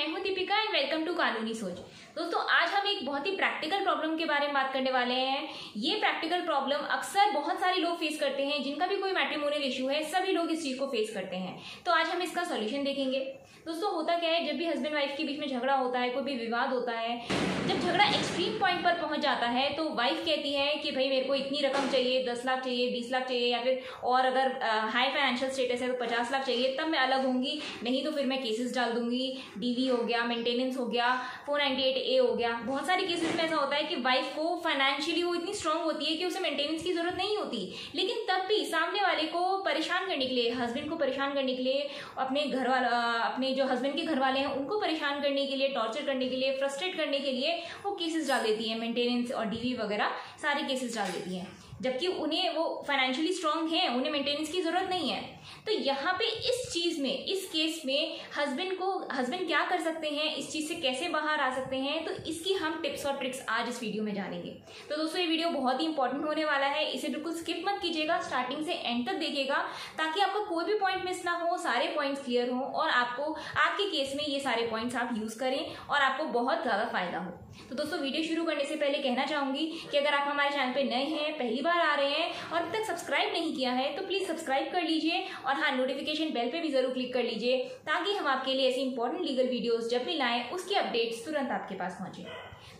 मैं हूँ Deepika and welcome to कानूनी सोच दोस्तों, आज हम एक बहुत ही प्रैक्टिकल प्रॉब्लम के बारे में बात करने वाले हैं। ये प्रैक्टिकल प्रॉब्लम अक्सर बहुत सारे लोग फेस करते हैं, जिनका भी कोई मैट्रिमोनियल इशू है, सभी लोग इस चीज़ को फेस करते हैं। तो आज हम इसका सॉल्यूशन देखेंगे। दोस्तों, होता क्या है, जब भी हस्बैंड वाइफ के बीच में झगड़ा होता है, कोई भी विवाद होता है, जब झगड़ा एक्सट्रीम पॉइंट पर पहुँच जाता है तो वाइफ कहती है कि, भाई, मेरे को इतनी रकम चाहिए, दस लाख चाहिए, बीस लाख चाहिए, या फिर और अगर हाई फाइनेंशियल स्टेटस है तो पचास लाख चाहिए, तब मैं अलग होंगी, नहीं तो फिर मैं केसेस डाल दूँगी डीवी हो गया मेंटेनेंस हो गया फोर नाइनटी एट ए हो गया। बहुत सारे केसेस में ऐसा होता है कि वाइफ को फाइनेंशियली वो इतनी स्ट्रांग होती है कि उसे मेंटेनेंस की ज़रूरत नहीं होती। लेकिन तब भी सामने वाले को परेशान करने के लिए हस्बैंड को परेशान करने के लिए, अपने घर वाला अपने जो हस्बैंड के घर वाले हैं, उनको परेशान करने के लिए टॉर्चर करने के लिए फ्रस्ट्रेट करने के लिए वो केसेस डाल देती है मेंटेनेंस और डीवी वगैरह सारे केसेस डाल देती हैं। जबकि उन्हें वो फाइनेंशियली स्ट्रांग हैं, उन्हें मेंटेनेंस की ज़रूरत नहीं है। तो यहाँ पे इस चीज़ में, इस केस में हस्बैंड को हस्बैंड क्या कर सकते हैं, इस चीज़ से कैसे बाहर आ सकते हैं तो इसकी हम टिप्स और ट्रिक्स आज इस वीडियो में जानेंगे। तो दोस्तों, ये वीडियो बहुत ही इंपॉर्टेंट होने वाला है, इसे बिल्कुल स्किप मत कीजिएगा स्टार्टिंग से एंड तक देखिएगा, ताकि आपका कोई भी पॉइंट मिस ना हो, सारे पॉइंट्स क्लियर हो, और आपको, आपके केस में ये सारे पॉइंट्स आप यूज़ करें, और आपको बहुत ज़्यादा फ़ायदा हो। तो दोस्तों, वीडियो शुरू करने से पहले कहना चाहूँगी कि अगर आप हमारे चैनल पर नए हैं, पहली बार आ रहे हैं और अब तक सब्सक्राइब नहीं किया है तो प्लीज़ सब्सक्राइब कर लीजिए और हाँ नोटिफिकेशन बेल पे भी ज़रूर क्लिक कर लीजिए ताकि हम आपके लिए ऐसी इंपॉर्टेंट लीगल वीडियोज़ जब भी लाएँ, उसकी अपडेट्स तुरंत आपके पास पहुँचे।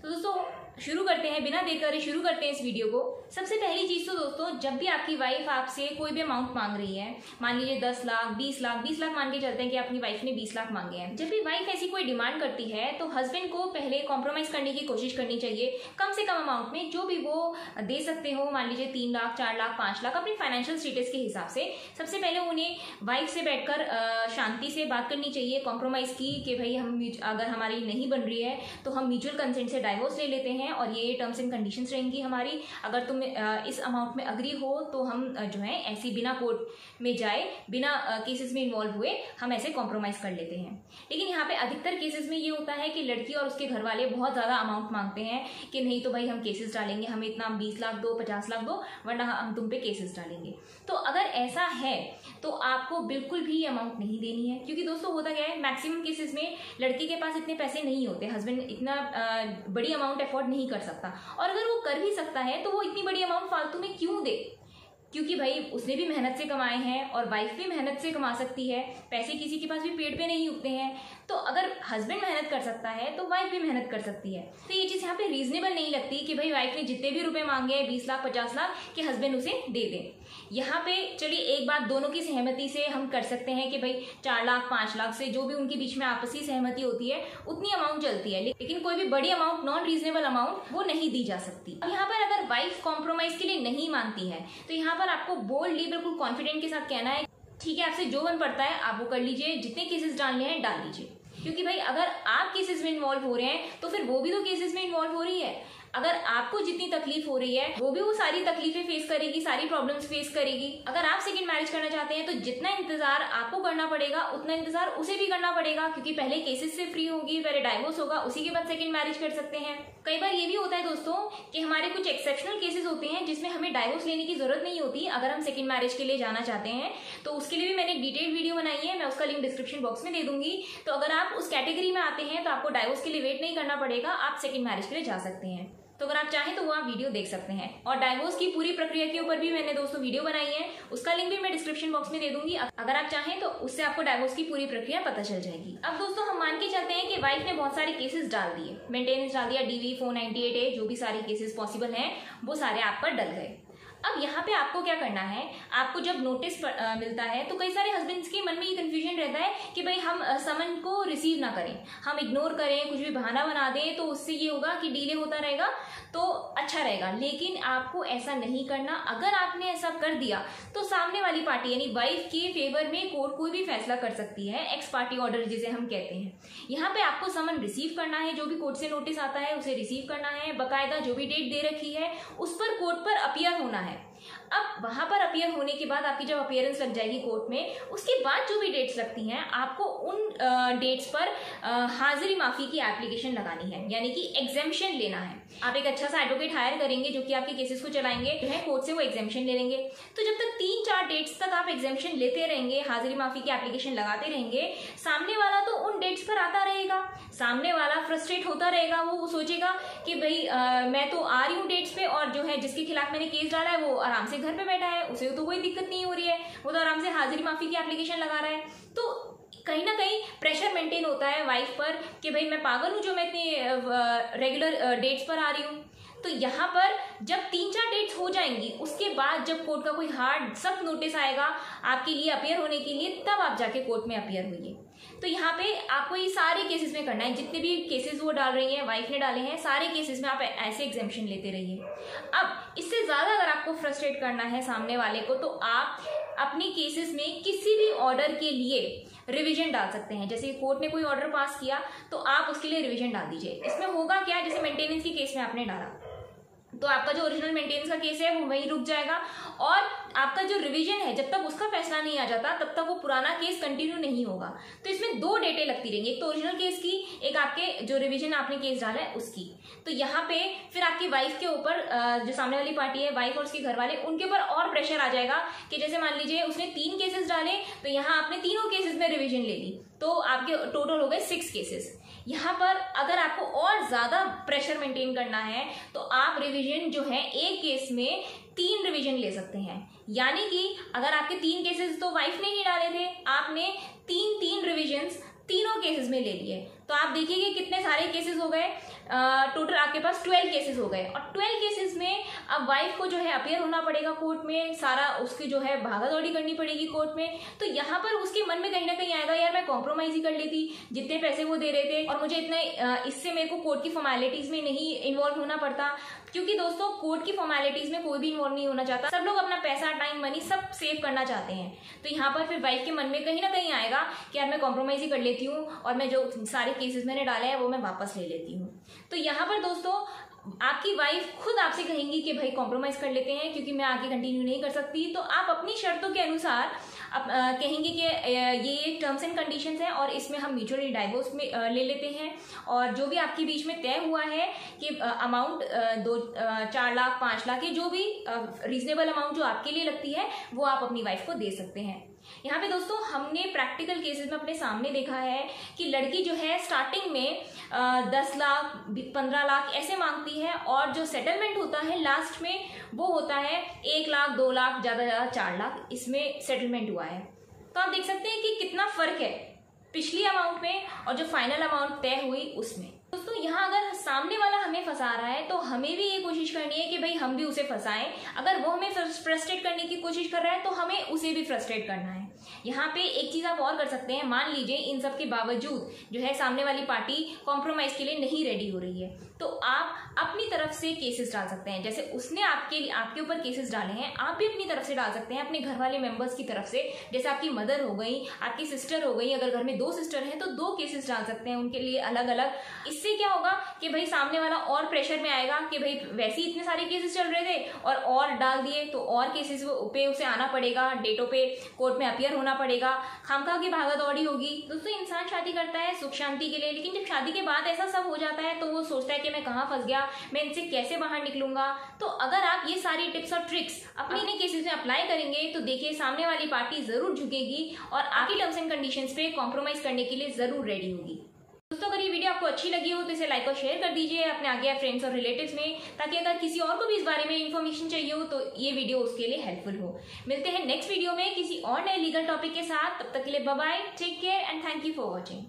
तो दोस्तों शुरू करते हैं, बिना देर करे शुरू करते हैं इस वीडियो को। सबसे पहली चीज़ तो दोस्तों, जब भी आपकी वाइफ आपसे कोई भी अमाउंट मांग रही है, मान लीजिए दस लाख, बीस लाख बीस लाख मान के चलते हैं कि अपनी वाइफ ने बीस लाख मांगे हैं। जब भी वाइफ ऐसी कोई डिमांड करती है तो हस्बैंड को पहले कॉम्प्रोमाइज करने की कोशिश करनी चाहिए। कम से कम अमाउंट में जो भी वो दे सकते हो, मान लीजिए तीन लाख, चार लाख, पाँच लाख, अपनी फाइनेंशियल स्टेटस के हिसाब से। सबसे पहले उन्हें वाइफ से बैठकर शांति से बात करनी चाहिए कॉम्प्रोमाइज की कि भाई हम अगर हमारी नहीं बन रही है तो हम म्यूचुअल कंसेंट से डाइवोर्स ले लेते हैं। और ये टर्म्स एंड कंडीशंस रहेंगी हमारी। अगर तुम इस अमाउंट में अग्री हो तो हम जो है, ऐसी बिना कोर्ट में जाए, बिना केसेस में इन्वॉल्व हुए, हम ऐसे कॉम्प्रोमाइज कर लेते हैं। लेकिन यहाँ पे अधिकतर केसेस में ये होता है कि लड़की और उसके घर वाले बहुत ज़्यादा अमाउंट मांगते हैं कि नहीं तो भाई हम केसेस डालेंगे, हमें इतना बीस लाख दो, पचास लाख दो, वरना हम तुम पे केसेस डालेंगे। तो अगर ऐसा है तो आपको बिल्कुल भी अमाउंट नहीं देनी है। क्योंकि दोस्तों, होता क्या है मैक्सिमम केसेस में लड़के के पास इतने पैसे नहीं होते। हस्बैंड इतना बड़ी अमाउंट अफोर्ड नहीं कर सकता। और अगर वो कर भी सकता है तो वो इतनी बड़ी अमाउंट फालतू में क्यों दे? क्योंकि भाई, उसने भी मेहनत से कमाए हैं और वाइफ भी मेहनत से कमा सकती है। पैसे किसी के पास भी पेड़ पे नहीं उगते हैं। तो अगर हस्बैंड मेहनत कर सकता है तो वाइफ भी मेहनत कर सकती है। तो ये चीज़ यहाँ पे रीजनेबल नहीं लगती कि भाई वाइफ ने जितने भी रुपए मांगे हैं, बीस लाख, पचास लाख, कि हस्बैंड उसे दे दे। यहाँ पे चलिए एक बात दोनों की सहमति से हम कर सकते हैं कि भाई चार लाख, पाँच लाख से जो भी उनके बीच में आपसी सहमति होती है, उतनी अमाउंट चलती है। लेकिन कोई भी बड़ी अमाउंट नॉन रीजनेबल अमाउंट वो नहीं दी जा सकती। यहाँ पर अगर वाइफ कॉम्प्रोमाइज के लिए नहीं मानती है तो यहाँ पर आपको बोल्डली बिल्कुल कॉन्फिडेंट के साथ कहना है, ठीक है, आपसे जो बन पड़ता है, आप वो कर लीजिए, जितने केसेस डालने हैं, डाल लीजिए। क्योंकि भाई, अगर आप केसेस में इन्वॉल्व हो रहे हैं तो फिर वो भी तो केसेस में इन्वॉल्व हो रही है। अगर आपको जितनी तकलीफ़ हो रही है, वो भी वो सारी तकलीफें फेस करेगी, सारी प्रॉब्लम्स फेस करेगी। अगर आप सेकंड मैरिज करना चाहते हैं तो जितना इंतज़ार आपको करना पड़ेगा, उतना इंतज़ार उसे भी करना पड़ेगा, क्योंकि पहले केसेस से फ्री होगी, पहले डाइवोर्स होगा, उसी के बाद सेकंड मैरिज कर सकते हैं। कई बार ये भी होता है दोस्तों कि हमारे कुछ एक्सेप्शनल केसेस होते हैं जिसमें हमें डाइवोर्स लेने की ज़रूरत नहीं होती अगर हम सेकंड मैरिज के लिए जाना चाहते हैं। तो उसके लिए भी मैंने एक डिटेल वीडियो बनाई है, मैं उसका लिंक डिस्क्रिप्शन बॉक्स में दे दूँगी। तो अगर आप उस कैटेगरी में आते हैं तो आपको डाइवोर्स के लिए वेट नहीं करना पड़ेगा, आप सेकेंड मैरिज के लिए जा सकते हैं। तो अगर आप चाहें तो वो आप वीडियो देख सकते हैं। और डाइवोर्स की पूरी प्रक्रिया के ऊपर भी मैंने दोस्तों वीडियो बनाई है। उसका लिंक भी मैं डिस्क्रिप्शन बॉक्स में दे दूँगी। अगर आप चाहें तो उससे आपको डाइवोर्स की पूरी प्रक्रिया पता चल जाएगी। अब दोस्तों हम मान के चलते हैं कि वाइफ ने बहुत सारे केसेस डाल दिए। मेंटेनेंस डाल दिया DV four ninety eight A जो भी सारे केसेस पॉसिबल है, वो सारे आप पर डल गए। अब यहाँ पे आपको क्या करना है? आपको जब नोटिस पर, आ, मिलता है तो कई सारे हस्बैंड्स के मन में ये कन्फ्यूज़न रहता है कि भाई हम समन को रिसीव ना करें। हम इग्नोर करें कुछ भी बहाना बना दें तो उससे ये होगा कि डिले होता रहेगा तो अच्छा रहेगा। लेकिन आपको ऐसा नहीं करना। अगर आपने ऐसा कर दिया तो सामने वाली पार्टी यानी वाइफ के फेवर में कोर्ट कोई भी फैसला कर सकती है एक्स पार्टी ऑर्डर जिसे हम कहते हैं। यहाँ पे आपको समन रिसीव करना है जो भी कोर्ट से नोटिस आता है उसे रिसीव करना है। बाकायदा जो भी डेट दे रखी है उस पर कोर्ट पर अपियर होना है। अब वहाँ पर अपियर होने के बाद आपकी जब अपियरेंस लग जाएगी कोर्ट में उसके बाद जो भी डेट्स लगती हैं आपको उन डेट्स पर हाजिरी माफ़ी की एप्लीकेशन लगानी है यानी कि एग्जेम्पन लेना है। आप एक अच्छा सा एडवोकेट हायर करेंगे जो कि आपके केसेस को चलाएँगे जो है कोर्ट से वो एग्जेम्पन ले लेंगे। तो जब तक तीन चार डेट्स तक आप एग्जेम्पन लेते रहेंगे हाजिरी माफ़ी की एप्लीकेशन लगाते रहेंगे सामने वाला तो उन डेट्स पर आता रहेगा। सामने वाला फ्रस्ट्रेट होता रहेगा वो, सोचेगा कि भाई मैं तो आ रही हूँ डेट्स पे और जो है जिसके खिलाफ मैंने केस डाला है वो आराम से घर पे बैठा है, उसे तो कोई दिक्कत नहीं हो रही है। वो तो आराम से हाजिरी माफ़ी की एप्लीकेशन लगा रहा है। तो कहीं ना कहीं प्रेशर मेंटेन होता है वाइफ पर कि भाई मैं पागल हूँ जो मैं इतनी रेगुलर डेट्स पर आ रही हूँ। तो यहाँ पर जब तीन चार डेट्स हो जाएँगी, उसके बाद जब कोर्ट का कोई हार्ड सख्त नोटिस आएगा आपके लिए अपियर होने के लिए, तब आप जाके कोर्ट में अपियर हुई तो यहाँ पे आपको ये सारे केसेस में करना है। जितने भी केसेस वो डाल रही हैं वाइफ ने डाले हैं, सारे केसेस में आप ऐसे एग्जामेशन लेते रहिए। अब इससे ज़्यादा आपको फ्रस्ट्रेट करना है सामने वाले को तो आप अपने केसेस में किसी भी ऑर्डर के लिए रिवीजन डाल सकते हैं। जैसे कोर्ट ने कोई ऑर्डर पास किया तो आप उसके लिए रिवीजन डाल दीजिए। इसमें होगा क्या? जैसे मेंटेनेंस के केस में आपने डाला। तो आपका जो ओरिजिनल मेंटेनेंस का केस है, वो वहीं रुक जाएगा। और आपका जो रिवीजन है, जब तक उसका फैसला नहीं आ जाता, तब तक वो पुराना केस कंटिन्यू नहीं होगा। तो इसमें दो डेटे लगती रहेंगी। एक तो ओरिजिनल केस की, एक आपके जो रिवीजन आपने केस डाला है, उसकी। तो यहाँ पे फिर आपकी वाइफ के ऊपर जो सामने वाली पार्टी है वाइफ और उसके घर वाले उनके ऊपर और प्रेशर आ जाएगा कि जैसे मान लीजिए उसने तीन केसेस डाले तो यहाँ आपने तीनों केसेस में रिविजन ले ली। तो आपके टोटल हो गए सिक्स केसेस यहाँ पर अगर आपको और ज़्यादा प्रेशर मेंटेन करना है तो आप रिवीजन जो है एक केस में तीन रिवीजन ले सकते हैं। यानी कि अगर आपके तीन केसेस तो वाइफ ने ही डाले थे, आपने तीन तीन रिविजन्स तीनों केसेस में ले लिए। तो आप देखिए कि कितने सारे केसेस हो गए। टोटल आपके पास ट्वेल्व केसेस हो गए। और ट्वेल्व केसेस में अब वाइफ को जो है अपेयर होना पड़ेगा कोर्ट में, सारा उसकी जो है भागा दौड़ी करनी पड़ेगी कोर्ट में। तो यहाँ पर उसके मन में कहीं ना कहीं आएगा, यार, मैं कॉम्प्रोमाइज ही कर लेती, जितने पैसे वो दे रहे थे, और मुझे इतने इससे मेरे को कोर्ट की फॉर्मेलिटीज में नहीं इन्वॉल्व होना पड़ता। क्योंकि दोस्तों कोर्ट की फॉर्मेलिटीज में कोई भी इन्वॉल्व नहीं होना चाहता। सब लोग अपना पैसा टाइम मनी सब सेव करना चाहते हैं। तो यहाँ पर फिर वाइफ के मन में कहीं ना कहीं आएगा कि, यार, मैं कॉम्प्रोमाइज ही कर लेती हूँ, और मैं जो सारे केसेस मैंने डाले हैं, वो मैं वापस ले लेती हूँ। तो यहाँ पर दोस्तों, आपकी वाइफ खुद आपसे कहेंगी कि भाई कॉम्प्रोमाइज कर लेते हैं, क्योंकि मैं आगे कंटिन्यू नहीं कर सकती। तो आप अपनी शर्तों के अनुसार आप कहेंगे कि ये टर्म्स एंड कंडीशंस हैं और इसमें हम म्यूचुअली डाइवोर्स में ले लेते हैं। और जो भी आपके बीच में तय हुआ है कि अमाउंट दो चार लाख, पाँच लाख, ये जो भी रीजनेबल अमाउंट जो आपके लिए लगती है, वो आप अपनी वाइफ को दे सकते हैं। यहाँ पे दोस्तों, हमने प्रैक्टिकल केसेस में अपने सामने देखा है कि लड़की जो है स्टार्टिंग में दस लाख पंद्रह लाख ऐसे मांगती है और जो सेटलमेंट होता है लास्ट में वो होता है एक लाख, दो लाख, ज़्यादा ज़्यादा चार लाख इसमें सेटलमेंट हुआ है। तो आप देख सकते हैं कि कितना फ़र्क है पिछली अमाउंट में और जो फाइनल अमाउंट तय हुई उसमें। यहाँ अगर सामने वाला हमें फंसा रहा है तो हमें भी ये कोशिश करनी है कि भाई हम भी उसे फंसाएँ। अगर वो हमें फ्रस्ट्रेट करने की कोशिश कर रहा है तो हमें उसे भी फ्रस्ट्रेट करना है। यहाँ पे एक चीज़ आप और कर सकते हैं। मान लीजिए इन सब के बावजूद जो है सामने वाली पार्टी कॉम्प्रोमाइज के लिए नहीं रेडी हो रही है। तो आप अपनी तरफ़ से केसेस डाल सकते हैं। जैसे उसने आपके आपके ऊपर केसेस डाले हैं, आप भी अपनी तरफ़ से डाल सकते हैं, अपने घर वाले मेंबर्स की तरफ़ से। जैसे आपकी मदर हो गई, आपकी सिस्टर हो गई, अगर घर में दो सिस्टर हैं तो दो केसेस डाल सकते हैं उनके लिए अलग अलग इससे क्या होगा कि भाई सामने वाला और प्रेशर में आएगा कि भाई वैसे ही इतने सारे केसेस चल रहे थे और और डाल दिए तो और केसेस पे उसे आना पड़ेगा डेटों पे कोर्ट में अपियर होना पड़ेगा। खामखा की भागा दौड़ी होगी। दोस्तों, इंसान शादी करता है सुख शांति के लिए, लेकिन जब शादी के बाद ऐसा सब हो जाता है तो वो सोचता है कि मैं कहाँ फंस गया, मैं इनसे कैसे बाहर निकलूँगा? तो अगर आप ये सारी टिप्स और ट्रिक्स अपनी इन केसेस में अप्लाई करेंगे तो देखिए सामने वाली पार्टी ज़रूर झुकेगी और आपकी टर्म्स एंड कंडीशन पे कॉम्प्रोमाइज करने के लिए ज़रूर रेडी होगी। दोस्तों, अगर ये वीडियो आपको अच्छी लगी हो तो इसे लाइक और शेयर कर दीजिए अपने आगे फ्रेंड्स और रिलेटिव्स में, ताकि अगर किसी और को भी इस बारे में इन्फॉर्मेशन चाहिए हो तो ये वीडियो उसके लिए हेल्पफुल हो। मिलते हैं नेक्स्ट वीडियो में किसी और नए लीगल टॉपिक के साथ। तब तक के लिए bye take care and thank you for watching